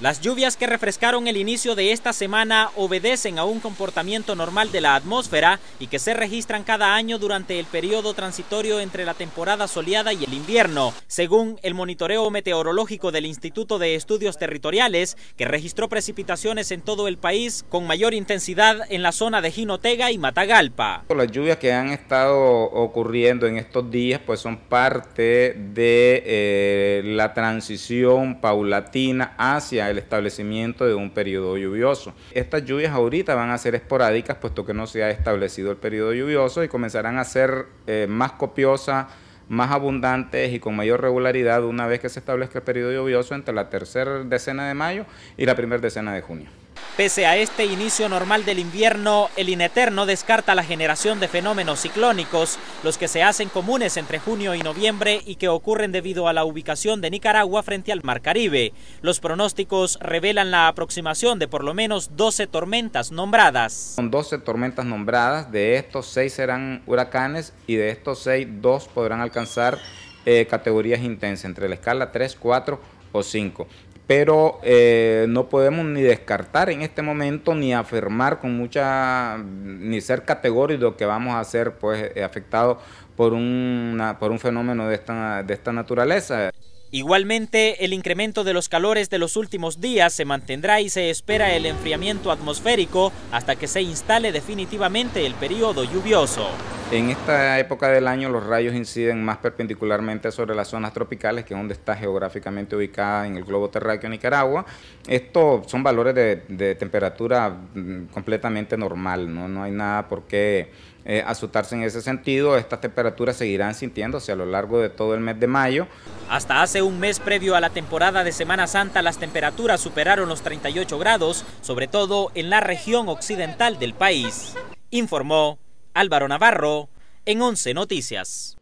Las lluvias que refrescaron el inicio de esta semana obedecen a un comportamiento normal de la atmósfera y que se registran cada año durante el periodo transitorio entre la temporada soleada y el invierno, según el monitoreo meteorológico del Instituto de Estudios Territoriales, que registró precipitaciones en todo el país con mayor intensidad en la zona de Jinotega y Matagalpa. Las lluvias que han estado ocurriendo en estos días pues son parte de eh, la transición paulatina hacia el establecimiento de un periodo lluvioso. Estas lluvias ahorita van a ser esporádicas puesto que no se ha establecido el periodo lluvioso y comenzarán a ser eh, más copiosas, más abundantes y con mayor regularidad una vez que se establezca el periodo lluvioso entre la tercera decena de mayo y la primera decena de junio. Pese a este inicio normal del invierno, el INETER descarta la generación de fenómenos ciclónicos, los que se hacen comunes entre junio y noviembre y que ocurren debido a la ubicación de Nicaragua frente al Mar Caribe. Los pronósticos revelan la aproximación de por lo menos 12 tormentas nombradas. Son 12 tormentas nombradas, de estos 6 serán huracanes y de estos 6, 2 podrán alcanzar eh, categorías intensas, entre la escala 3, 4 o 5 pero eh, no podemos ni descartar en este momento ni afirmar con mucha, ni ser categórico que vamos a ser pues eh, afectados por, una, por un fenómeno de esta, de esta naturaleza. Igualmente, el incremento de los calores de los últimos días se mantendrá y se espera el enfriamiento atmosférico hasta que se instale definitivamente el periodo lluvioso. En esta época del año los rayos inciden más perpendicularmente sobre las zonas tropicales, que es donde está geográficamente ubicada en el globo terráqueo Nicaragua. Estos son valores de, temperatura mm, completamente normal, ¿no? no hay nada por qué eh, asustarse en ese sentido. Estas temperaturas seguirán sintiéndose a lo largo de todo el mes de mayo. Hasta hace un mes previo a la temporada de Semana Santa las temperaturas superaron los 38 grados, sobre todo en la región occidental del país. Informó Álvaro Navarro en Once Noticias.